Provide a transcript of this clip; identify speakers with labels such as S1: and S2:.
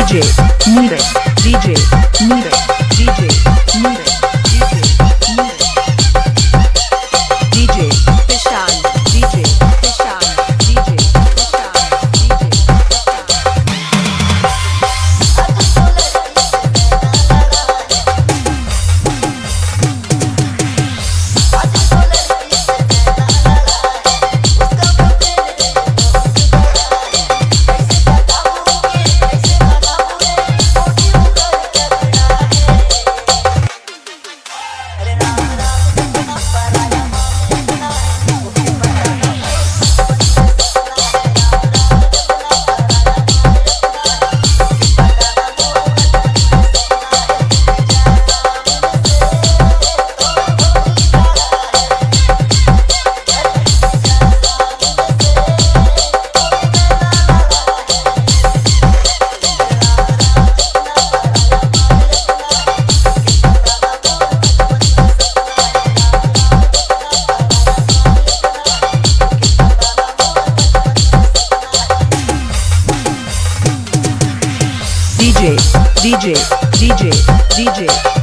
S1: DJ Neeraj DJ Neeraj DJ Neeraj DJ DJ DJ DJ DJ